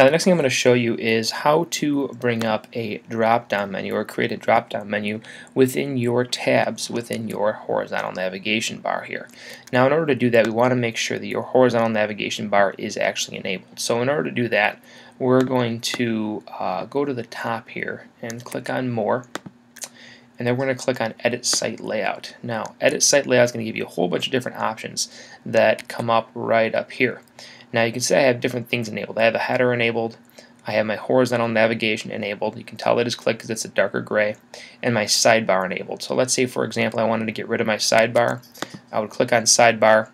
Now the next thing I'm going to show you is how to bring up a drop-down menu or create a drop-down menu within your tabs within your horizontal navigation bar here. Now in order to do that we want to make sure that your horizontal navigation bar is actually enabled. So in order to do that we're going to uh, go to the top here and click on more and then we're going to click on Edit Site Layout. Now, Edit Site Layout is going to give you a whole bunch of different options that come up right up here. Now, you can see I have different things enabled. I have a header enabled, I have my horizontal navigation enabled. You can tell it is clicked because it's a darker gray, and my sidebar enabled. So let's say, for example, I wanted to get rid of my sidebar. I would click on sidebar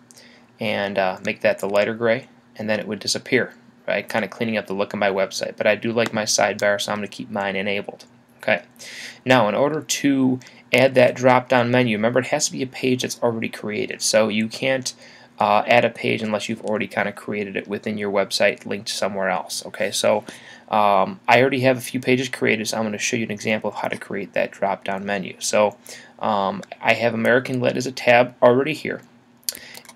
and uh, make that the lighter gray, and then it would disappear, right? Kind of cleaning up the look of my website. But I do like my sidebar, so I'm going to keep mine enabled. Okay. Now, in order to add that drop-down menu, remember it has to be a page that's already created. So you can't uh, add a page unless you've already kind of created it within your website linked somewhere else. Okay, so um, I already have a few pages created, so I'm going to show you an example of how to create that drop-down menu. So um, I have American Lit as a tab already here,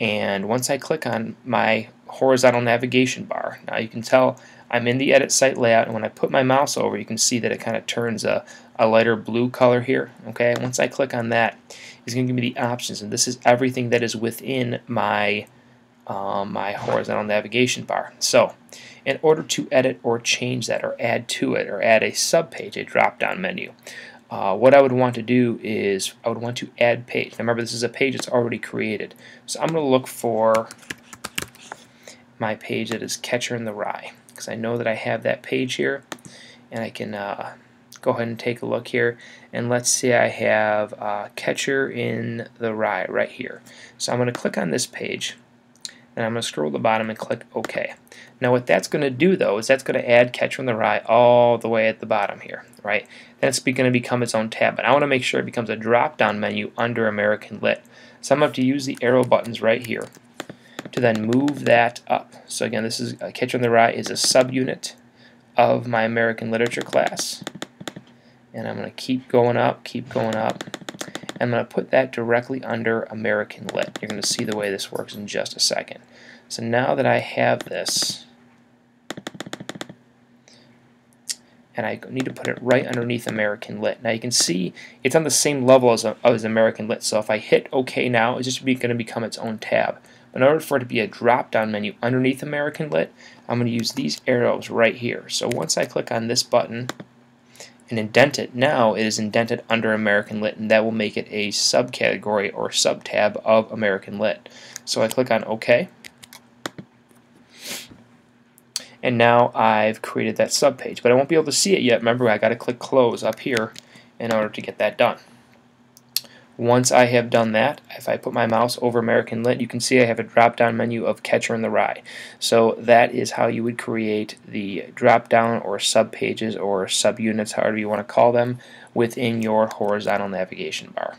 and once I click on my horizontal navigation bar, now you can tell I'm in the edit site layout and when I put my mouse over you can see that it kind of turns a, a lighter blue color here okay once I click on that it's going to give me the options and this is everything that is within my um, my horizontal navigation bar so in order to edit or change that or add to it or add a subpage a drop down menu uh, what I would want to do is I would want to add page. Now remember this is a page that's already created. So I'm going to look for my page that is Catcher in the Rye because I know that I have that page here and I can uh, go ahead and take a look here and let's say I have uh, Catcher in the Rye right here. So I'm going to click on this page and I'm going to scroll to the bottom and click OK. Now what that's going to do though is that's going to add Catcher in the Rye all the way at the bottom here, right? That's going to become its own tab, but I want to make sure it becomes a drop-down menu under American Lit. So I'm going to have to use the arrow buttons right here to then move that up. So again, this is uh, Catcher in the Rye is a subunit of my American Literature class. And I'm going to keep going up, keep going up. I'm going to put that directly under American Lit. You're going to see the way this works in just a second. So now that I have this, and I need to put it right underneath American Lit. Now you can see it's on the same level as, as American Lit, so if I hit OK now, it's just going to become its own tab. But in order for it to be a drop-down menu underneath American Lit, I'm going to use these arrows right here. So once I click on this button and indent it, now it is indented under American Lit, and that will make it a subcategory or subtab of American Lit. So I click on OK. And now I've created that subpage, but I won't be able to see it yet. Remember, I got to click close up here in order to get that done. Once I have done that, if I put my mouse over American Lit, you can see I have a drop-down menu of Catcher in the Rye. So that is how you would create the drop-down or sub-pages or sub-units, however you want to call them, within your horizontal navigation bar.